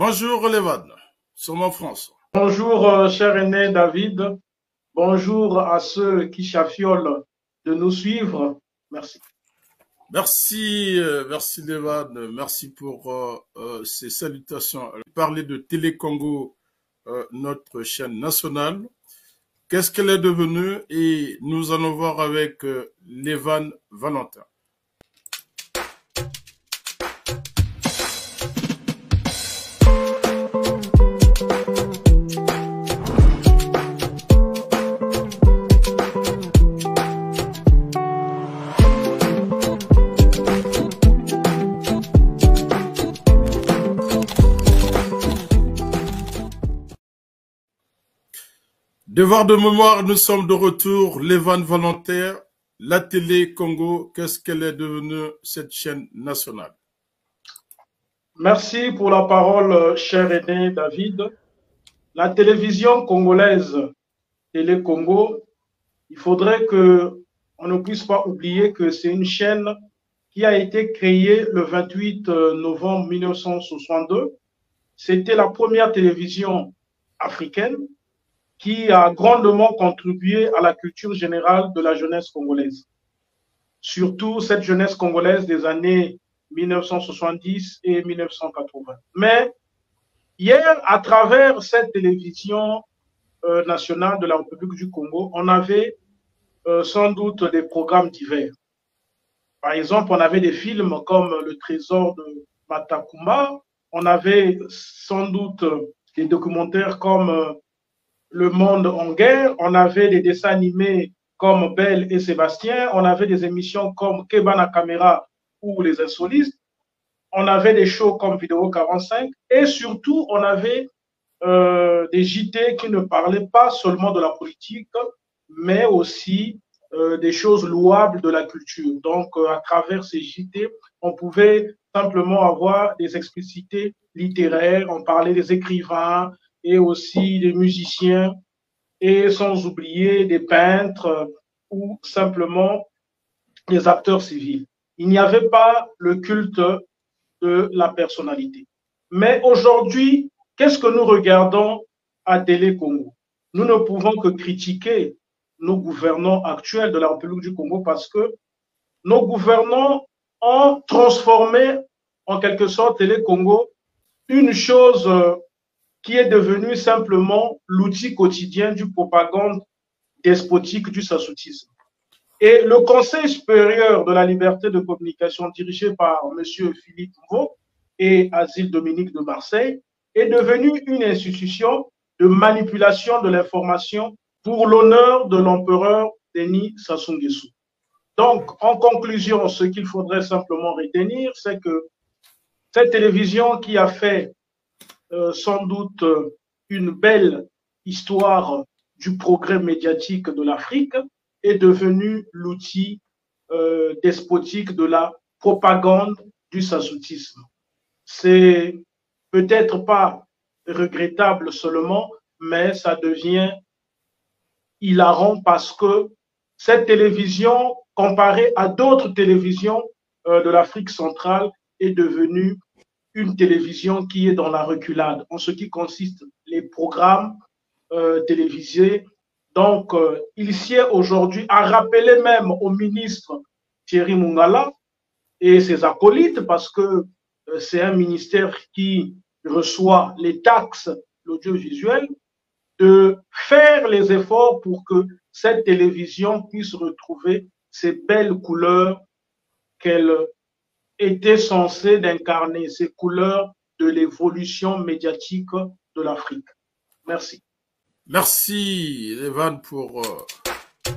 Bonjour Levan, mon François. Bonjour euh, cher aîné David. Bonjour à ceux qui chafiolent de nous suivre. Merci. Merci, euh, merci Levan, merci pour euh, ces salutations. Parler de Télé Congo, notre chaîne nationale. Qu'est-ce qu'elle est devenue? Et nous allons voir avec Levan Valentin. Devoir de mémoire, nous sommes de retour. Lévan Volontaire, la télé Congo, qu'est-ce qu'elle est devenue, cette chaîne nationale? Merci pour la parole, cher aîné David. La télévision congolaise, Télé Congo, il faudrait que on ne puisse pas oublier que c'est une chaîne qui a été créée le 28 novembre 1962. C'était la première télévision africaine qui a grandement contribué à la culture générale de la jeunesse congolaise. Surtout cette jeunesse congolaise des années 1970 et 1980. Mais hier, à travers cette télévision euh, nationale de la République du Congo, on avait euh, sans doute des programmes divers. Par exemple, on avait des films comme Le Trésor de Matakumba, on avait sans doute des documentaires comme euh, le monde en guerre, on avait des dessins animés comme Belle et Sébastien, on avait des émissions comme Kebana Caméra ou Les Insolistes, on avait des shows comme Vidéo 45 et surtout on avait euh, des JT qui ne parlaient pas seulement de la politique, mais aussi euh, des choses louables de la culture. Donc euh, à travers ces JT, on pouvait simplement avoir des explicités littéraires, on parlait des écrivains, et aussi des musiciens et sans oublier des peintres ou simplement des acteurs civils. Il n'y avait pas le culte de la personnalité. Mais aujourd'hui, qu'est-ce que nous regardons à Télé Congo? Nous ne pouvons que critiquer nos gouvernants actuels de la République du Congo parce que nos gouvernants ont transformé en quelque sorte Télé Congo une chose qui est devenu simplement l'outil quotidien du propagande despotique du sassoutisme. Et le Conseil supérieur de la liberté de communication dirigé par M. Philippe Vaux et Asile Dominique de Marseille est devenu une institution de manipulation de l'information pour l'honneur de l'empereur Denis Sassou Nguesso. Donc, en conclusion, ce qu'il faudrait simplement retenir, c'est que cette télévision qui a fait sans doute euh, une belle histoire du progrès médiatique de l'Afrique est devenue l'outil euh, despotique de la propagande du sassoutisme. C'est peut-être pas regrettable seulement, mais ça devient hilarant parce que cette télévision, comparée à d'autres télévisions de l'Afrique centrale, est devenue une télévision qui est dans la reculade en ce qui consiste les programmes euh, télévisés. Donc, euh, il sied aujourd'hui à rappeler même au ministre Thierry Mungala et ses acolytes, parce que euh, c'est un ministère qui reçoit les taxes, l'audiovisuel, de faire les efforts pour que cette télévision puisse retrouver ces belles couleurs qu'elle était censé d'incarner ces couleurs de l'évolution médiatique de l'Afrique. Merci. Merci, Evan, pour euh,